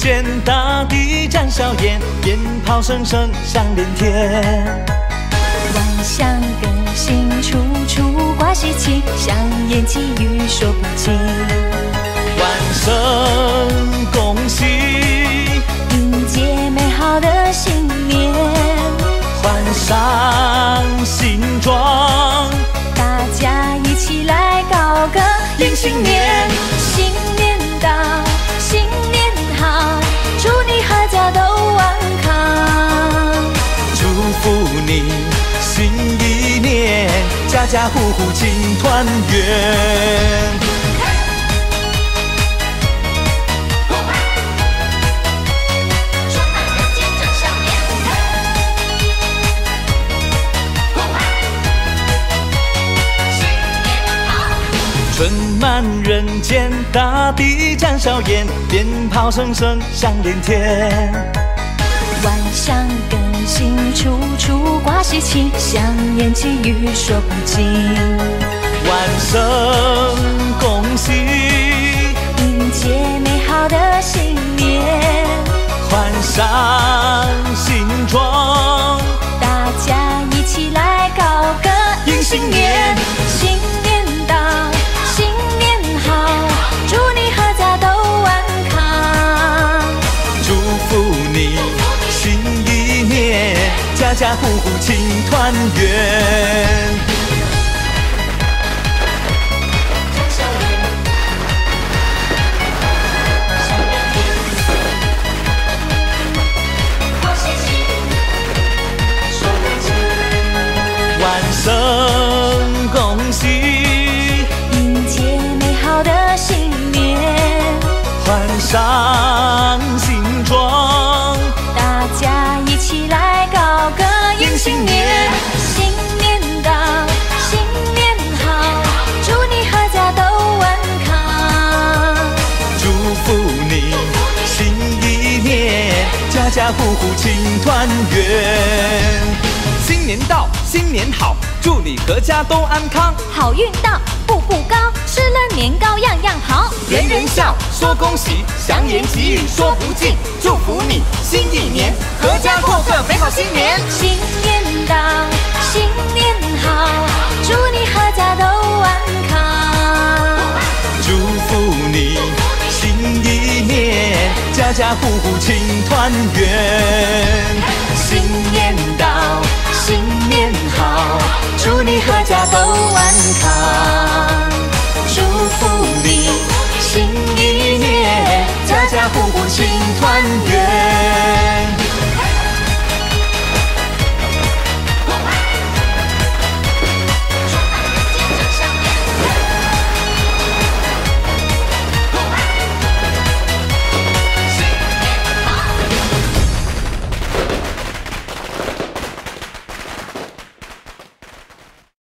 见大地绽笑颜，鞭炮声声响连天，万象更新，处处挂喜气，笑颜寄语说不尽。家家户户庆团圆。充满人间正笑脸。新年好，春满人间，大地展笑颜，鞭炮声声响连天。万象更新，处处挂喜庆，香烟气语说不尽。万圣恭喜，迎接美好的新年，换上新装，大家一起来高歌迎。新年家家户户庆团圆。万圣恭喜，迎接美好的新年，换上户户庆团圆。新年到，新年好，祝你阖家都安康，好运到，步步高，吃了年糕样样好。人人笑，说恭喜，祥言吉语说不尽。祝福你新一年，阖家过个美好新年。新家户户庆团圆。新年到，新年好，祝你阖家都安康。